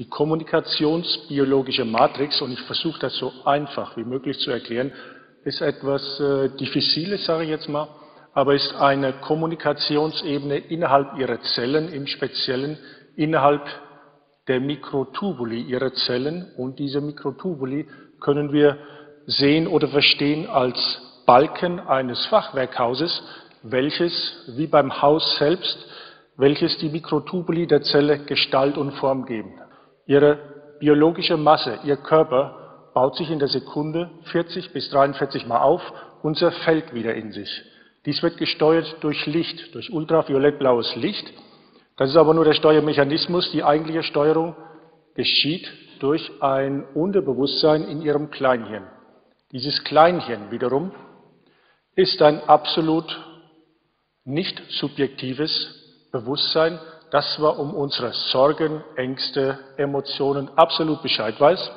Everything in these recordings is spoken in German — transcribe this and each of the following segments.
Die kommunikationsbiologische Matrix, und ich versuche das so einfach wie möglich zu erklären, ist etwas äh, Diffiziles, sage ich jetzt mal, aber ist eine Kommunikationsebene innerhalb ihrer Zellen, im Speziellen innerhalb der Mikrotubuli ihrer Zellen. Und diese Mikrotubuli können wir sehen oder verstehen als Balken eines Fachwerkhauses, welches, wie beim Haus selbst, welches die Mikrotubuli der Zelle Gestalt und Form geben. Ihre biologische Masse, ihr Körper baut sich in der Sekunde 40 bis 43 Mal auf und zerfällt wieder in sich. Dies wird gesteuert durch Licht, durch ultraviolettblaues Licht. Das ist aber nur der Steuermechanismus. Die eigentliche Steuerung geschieht durch ein Unterbewusstsein in ihrem Kleinhirn. Dieses Kleinhirn wiederum ist ein absolut nicht subjektives Bewusstsein, das zwar um unsere Sorgen, Ängste, Emotionen absolut Bescheid weiß,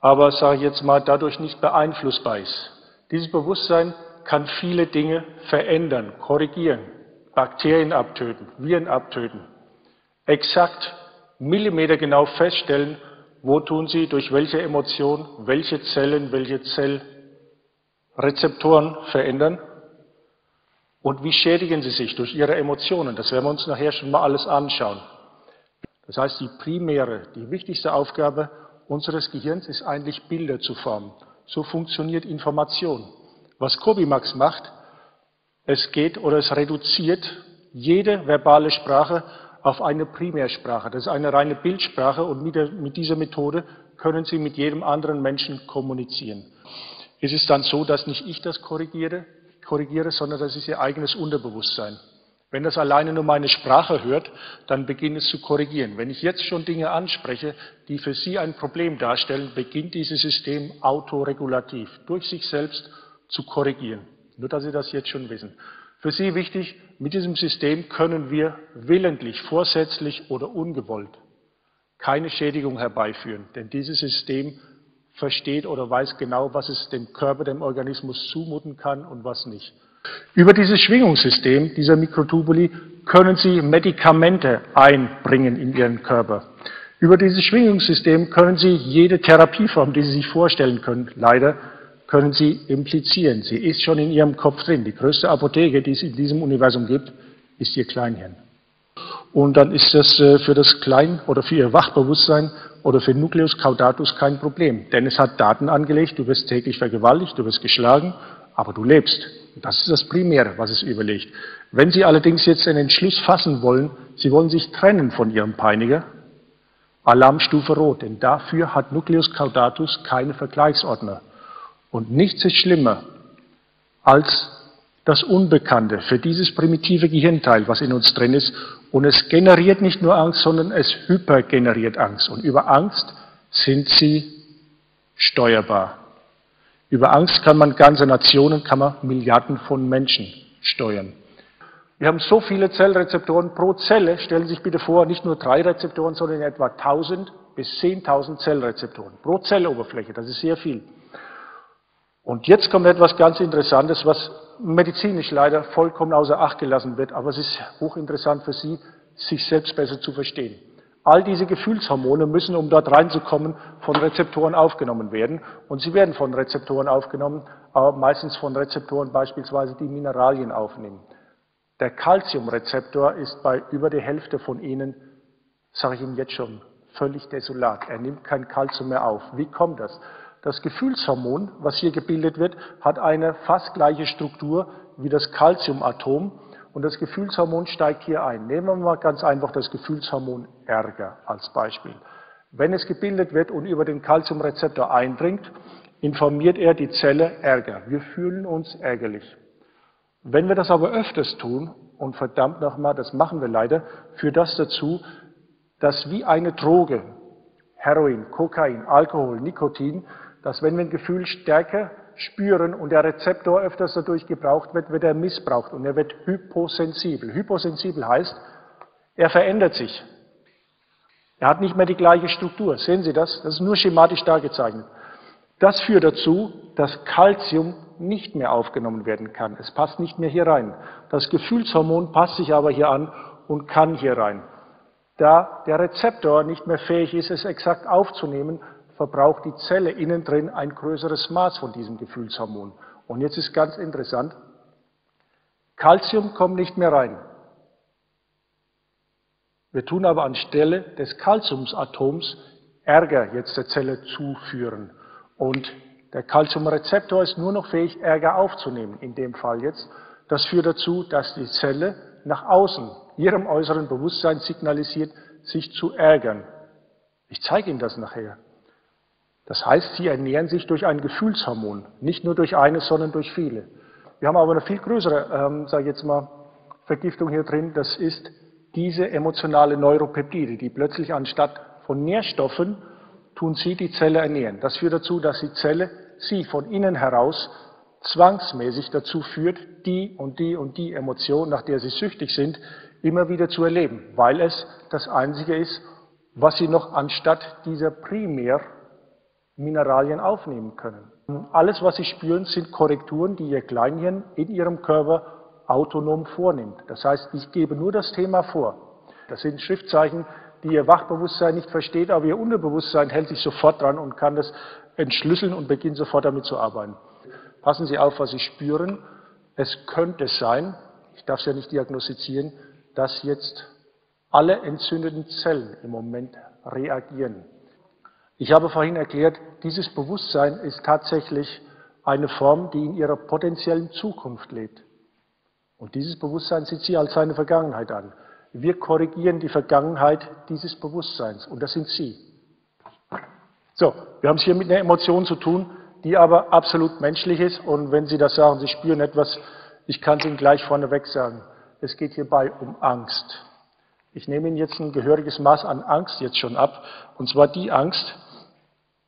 aber sage ich jetzt mal, dadurch nicht beeinflussbar ist. Dieses Bewusstsein kann viele Dinge verändern, korrigieren, Bakterien abtöten, Viren abtöten, exakt millimetergenau feststellen, wo tun sie, durch welche Emotion, welche Zellen, welche Zellrezeptoren verändern und wie schädigen sie sich durch ihre Emotionen. Das werden wir uns nachher schon mal alles anschauen. Das heißt, die primäre, die wichtigste Aufgabe unseres Gehirns ist eigentlich Bilder zu formen. So funktioniert Information. Was Kobimax macht, es geht oder es reduziert jede verbale Sprache auf eine Primärsprache. Das ist eine reine Bildsprache und mit, dieser Methode können Sie mit jedem anderen Menschen kommunizieren. Es ist dann so, dass nicht ich das korrigiere, korrigiere, sondern das ist Ihr eigenes Unterbewusstsein. Wenn das alleine nur meine Sprache hört, dann beginnt es zu korrigieren. Wenn ich jetzt schon Dinge anspreche, die für Sie ein Problem darstellen, beginnt dieses System autoregulativ durch sich selbst zu korrigieren. Nur, dass Sie das jetzt schon wissen. Für Sie wichtig, mit diesem System können wir willentlich, vorsätzlich oder ungewollt keine Schädigung herbeiführen. Denn dieses System versteht oder weiß genau, was es dem Körper, dem Organismus zumuten kann und was nicht. Über dieses Schwingungssystem dieser Mikrotubuli können Sie Medikamente einbringen in Ihren Körper. Über dieses Schwingungssystem können Sie jede Therapieform, die Sie sich vorstellen können, leider können Sie implizieren. Sie ist schon in Ihrem Kopf drin. Die größte Apotheke, die es in diesem Universum gibt, ist Ihr Kleinhirn. Und dann ist das äh, für das Klein- oder für Ihr Wachbewusstsein oder für Nucleus caudatus kein Problem. Denn es hat Daten angelegt, du wirst täglich vergewaltigt, du wirst geschlagen, aber du lebst. Das ist das Primäre, was es überlegt. Wenn Sie allerdings jetzt einen Entschluss fassen wollen, Sie wollen sich trennen von Ihrem Peiniger, Alarmstufe Rot, denn dafür hat Nucleus caudatus keine Vergleichsordner. Und nichts ist schlimmer als das Unbekannte für dieses primitive Gehirnteil, was in uns drin ist. Und es generiert nicht nur Angst, sondern es hypergeneriert Angst. Und über Angst sind sie steuerbar. Über Angst kann man ganze Nationen, kann man Milliarden von Menschen steuern. Wir haben so viele Zellrezeptoren pro Zelle. Stellen Sie sich bitte vor, nicht nur drei Rezeptoren, sondern etwa 1000 bis 10.000 Zellrezeptoren pro Zelloberfläche. Das ist sehr viel. Und jetzt kommt etwas ganz Interessantes, was medizinisch leider vollkommen außer Acht gelassen wird, aber es ist hochinteressant für Sie, sich selbst besser zu verstehen. All diese Gefühlshormone müssen, um dort reinzukommen, von Rezeptoren aufgenommen werden. Und sie werden von Rezeptoren aufgenommen, aber meistens von Rezeptoren beispielsweise, die Mineralien aufnehmen. Der Calciumrezeptor ist bei über der Hälfte von ihnen, sage ich Ihnen jetzt schon, völlig desolat. Er nimmt kein Calcium mehr auf. Wie kommt das? Das Gefühlshormon, was hier gebildet wird, hat eine fast gleiche Struktur wie das Calciumatom und das Gefühlshormon steigt hier ein. Nehmen wir mal ganz einfach das Gefühlshormon Ärger als Beispiel. Wenn es gebildet wird und über den Calciumrezeptor eindringt, informiert er die Zelle Ärger. Wir fühlen uns ärgerlich. Wenn wir das aber öfters tun, und verdammt nochmal, das machen wir leider, führt das dazu, dass wie eine Droge, Heroin, Kokain, Alkohol, Nikotin, dass wenn wir ein Gefühl stärker spüren und der Rezeptor öfters dadurch gebraucht wird, wird er missbraucht und er wird hyposensibel. Hyposensibel heißt, er verändert sich. Er hat nicht mehr die gleiche Struktur. Sehen Sie das? Das ist nur schematisch dargezeichnet. Das führt dazu, dass Calcium nicht mehr aufgenommen werden kann. Es passt nicht mehr hier rein. Das Gefühlshormon passt sich aber hier an und kann hier rein. Da der Rezeptor nicht mehr fähig ist, es exakt aufzunehmen, verbraucht die Zelle innen drin ein größeres Maß von diesem Gefühlshormon. Und jetzt ist ganz interessant, Calcium kommt nicht mehr rein. Wir tun aber anstelle des Calciumsatoms Ärger jetzt der Zelle zuführen. Und der Calciumrezeptor ist nur noch fähig, Ärger aufzunehmen, in dem Fall jetzt. Das führt dazu, dass die Zelle nach außen, ihrem äußeren Bewusstsein signalisiert, sich zu ärgern. Ich zeige Ihnen das nachher. Das heißt, Sie ernähren sich durch ein Gefühlshormon, nicht nur durch eines, sondern durch viele. Wir haben aber eine viel größere, ähm, sage ich jetzt mal, Vergiftung hier drin. Das ist diese emotionale Neuropeptide, die plötzlich anstatt von Nährstoffen tun sie die Zelle ernähren. Das führt dazu, dass die Zelle sie von innen heraus zwangsmäßig dazu führt, die und die und die Emotion, nach der sie süchtig sind, immer wieder zu erleben, weil es das Einzige ist, was sie noch anstatt dieser Primärmineralien aufnehmen können. Alles, was sie spüren, sind Korrekturen, die ihr Kleinhirn in ihrem Körper autonom vornimmt. Das heißt, ich gebe nur das Thema vor. Das sind Schriftzeichen, die ihr Wachbewusstsein nicht versteht, aber ihr Unterbewusstsein hält sich sofort dran und kann das entschlüsseln und beginnt sofort damit zu arbeiten. Passen Sie auf, was Sie spüren. Es könnte sein, ich darf es ja nicht diagnostizieren, dass jetzt alle entzündeten Zellen im Moment reagieren. Ich habe vorhin erklärt, dieses Bewusstsein ist tatsächlich eine Form, die in ihrer potenziellen Zukunft lebt. Und dieses Bewusstsein sieht sie als seine Vergangenheit an. Wir korrigieren die Vergangenheit dieses Bewusstseins und das sind Sie. So, wir haben es hier mit einer Emotion zu tun, die aber absolut menschlich ist und wenn Sie das sagen, Sie spüren etwas, ich kann es Ihnen gleich vorneweg sagen, es geht hierbei um Angst. Ich nehme Ihnen jetzt ein gehöriges Maß an Angst jetzt schon ab und zwar die Angst,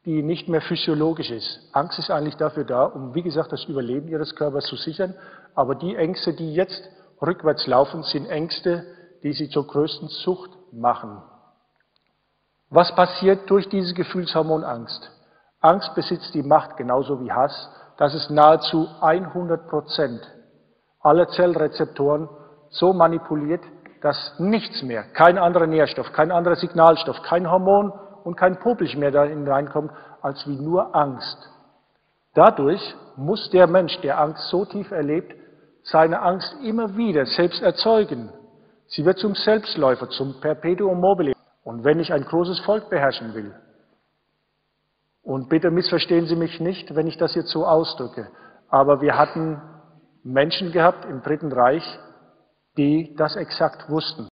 die nicht mehr physiologisch ist. Angst ist eigentlich dafür da, um, wie gesagt, das Überleben Ihres Körpers zu sichern, aber die Ängste, die jetzt rückwärts laufen, sind Ängste, die sie zur größten Sucht machen. Was passiert durch dieses Gefühlshormon Angst? Angst besitzt die Macht, genauso wie Hass, dass es nahezu 100 Prozent aller Zellrezeptoren so manipuliert, dass nichts mehr, kein anderer Nährstoff, kein anderer Signalstoff, kein Hormon und kein Popelch mehr da hineinkommt, als wie nur Angst. Dadurch muss der Mensch, der Angst so tief erlebt, seine Angst immer wieder selbst erzeugen. Sie wird zum Selbstläufer, zum Perpetuum mobile. Und wenn ich ein großes Volk beherrschen will, und bitte missverstehen Sie mich nicht, wenn ich das jetzt so ausdrücke, aber wir hatten Menschen gehabt im Dritten Reich, die das exakt wussten.